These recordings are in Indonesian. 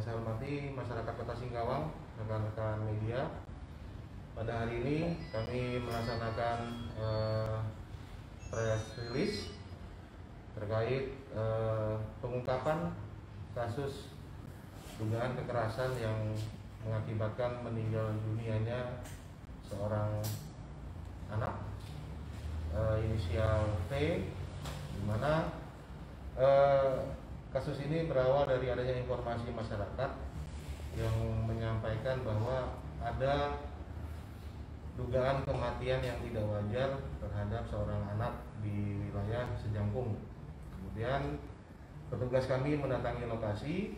masyarakat Kota Singkawang, rekan-rekan media. Pada hari ini kami melaksanakan eh, press release terkait eh, pengungkapan kasus dugaan kekerasan yang mengakibatkan meninggal dunianya seorang anak eh, inisial T di mana eh, kasus ini berawal dari adanya informasi masyarakat yang menyampaikan bahwa ada dugaan kematian yang tidak wajar terhadap seorang anak di wilayah Sejangkung. Kemudian petugas kami mendatangi lokasi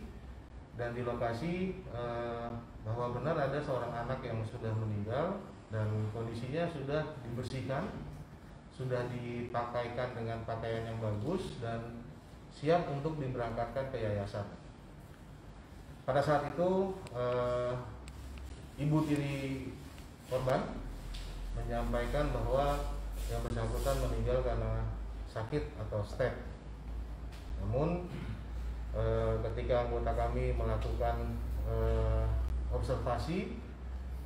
dan di lokasi eh, bahwa benar ada seorang anak yang sudah meninggal dan kondisinya sudah dibersihkan, sudah dipakaikan dengan pakaian yang bagus dan siap untuk diberangkatkan ke yayasan. Pada saat itu eh, ibu tiri korban menyampaikan bahwa yang bersangkutan meninggal karena sakit atau step. Namun eh, ketika anggota kami melakukan eh, observasi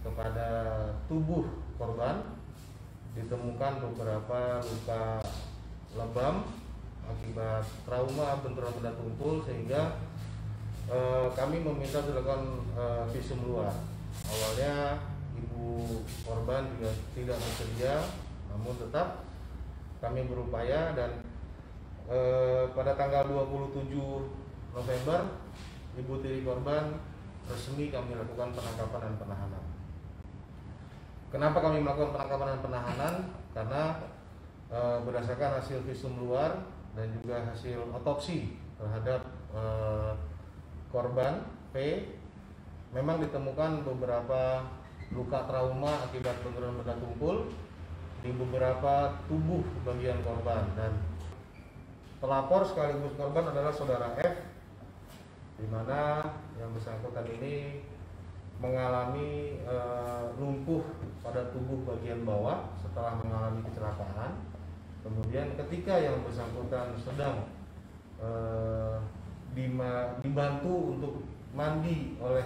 kepada tubuh korban ditemukan beberapa luka lebam akibat trauma benturan benda tumpul sehingga eh, kami meminta dilakukan eh, visum luar. Awalnya ibu korban juga tidak bersedia, namun tetap kami berupaya dan eh, pada tanggal 27 November ibu tiri korban resmi kami lakukan penangkapan dan penahanan. Kenapa kami melakukan penangkapan dan penahanan? Karena e, berdasarkan hasil visum luar dan juga hasil otopsi terhadap e, korban P, memang ditemukan beberapa luka trauma akibat benturan benda tumpul di beberapa tubuh bagian korban dan pelapor sekaligus korban adalah saudara F, di mana yang bersangkutan ini mengalami e, lumpuh pada tubuh bagian bawah setelah mengalami kecelakaan. Kemudian ketika yang bersangkutan sedang e, dima, dibantu untuk mandi oleh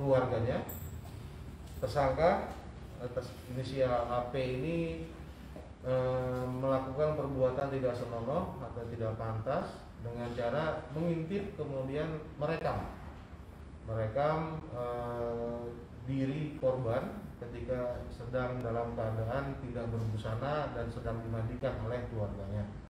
keluarganya, tersangka atas inisial AP ini e, melakukan perbuatan tidak senonoh atau tidak pantas dengan cara mengintip kemudian merekam. Merekam eh, diri korban ketika sedang dalam keadaan tidak berbusana dan sedang dimandikan oleh keluarganya.